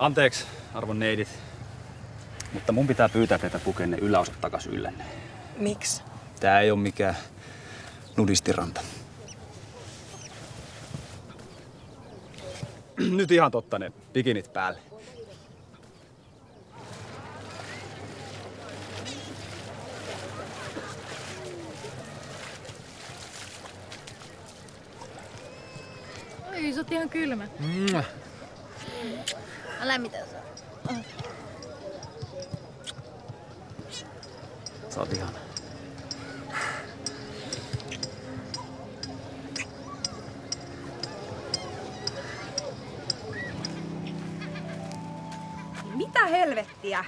Anteeksi, arvon neidit. Mutta mun pitää pyytää teitä pukenne yläosat takas yllenne. Miksi? Tää ei ole mikään nudistiranta. Nyt ihan totta ne pikinit päälle. Ei, sä oot ihan kylmä. Älä mitään saa. Sä oot ihana. Mitä helvettiä?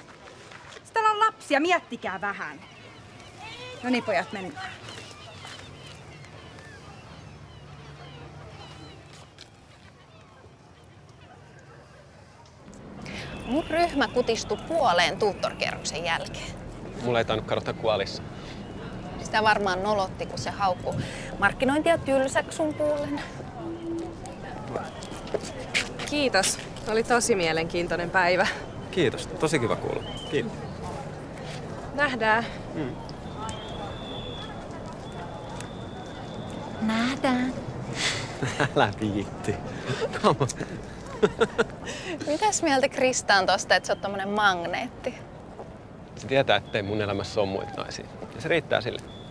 Täällä on lapsia, miettikää vähän. No niin pojat, mennään. Mun ryhmä kutistui puoleen tuuttorkierroksen jälkeen. Mulla ei tainnut kadota kuolissa. Sitä varmaan nolotti, kun se haukku markkinointia tylsäksi sun puolen. Kiitos. Oli tosi mielenkiintoinen päivä. Kiitos, tosi kiva kuulla. Kiitos. Nähdään. Nähdään. Älä viitti. Come on. Mitäs mieltä Krista on tosta, että sä oot tommonen magneetti? Se tietää, ettei mun elämässä ole muita naisia. Ja se riittää sille.